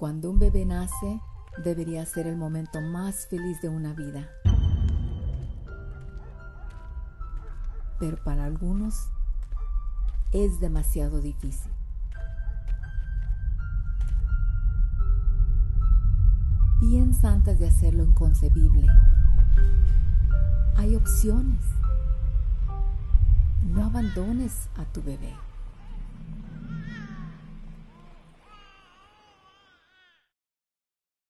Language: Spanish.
Cuando un bebé nace, debería ser el momento más feliz de una vida. Pero para algunos es demasiado difícil. Piensa antes de hacer lo inconcebible. Hay opciones. No abandones a tu bebé.